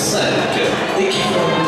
5 they keep on